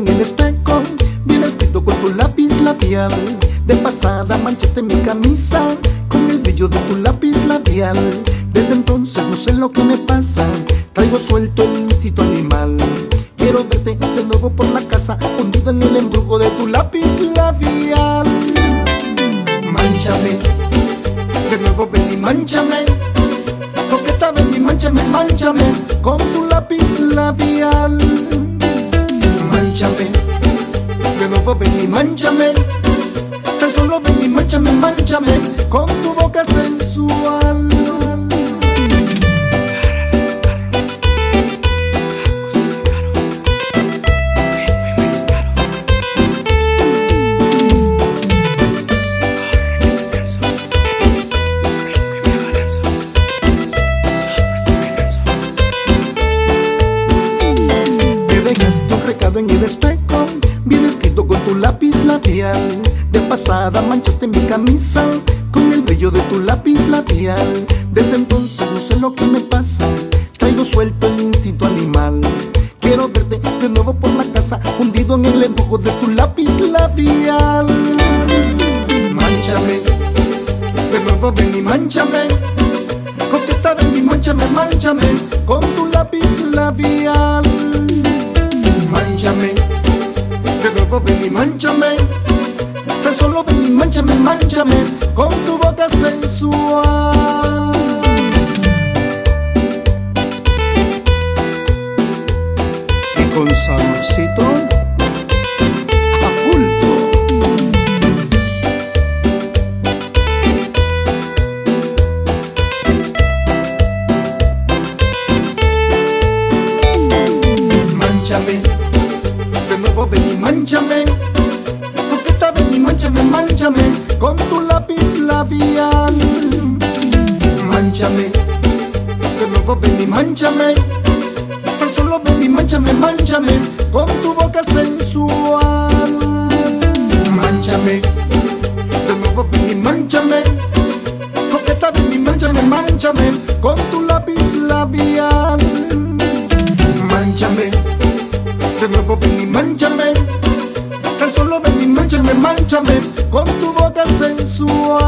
en el espejo Bien escrito con tu lápiz labial. De pasada manchaste mi camisa Con el brillo de tu lápiz labial. Desde entonces no sé lo que me pasa Traigo suelto el instinto animal. Quiero verte de nuevo por la casa Hundida en el embrujo de tu lápiz labial. Manchame De nuevo ven y manchame Coqueta ven y manchame, manchame Con tu lápiz labial. Manchame, manchame con tu boca sensual. Me dejaste un recado en el espejo, bien escrito con tu lápiz labial. De pasada manchaste mi camisa con el brillo de tu lápiz labial. Desde entonces no sé lo que me pasa, traigo suelto el instinto animal. Quiero verte de nuevo por la casa, hundido en el empujo de tu lápiz labial. Manchame, de nuevo ven y manchame. Coqueta ven y manchame, manchame con tu lápiz labial. Manchame, de nuevo ven y manchame. Tan solo ven y manchame, manchame con tu boca sensual. Y con saborcito con tu lápiz labial. Manchame, de nuevo ven y manchame. Tan solo ven y manchame, manchame con tu boca sensual. Manchame, de nuevo ven y manchame. Coqueta ven y manchame, manchame con tu lápiz labial. Manchame, de nuevo ven y manchame. Tan solo ven y manchame, manchame con tu boca sensual.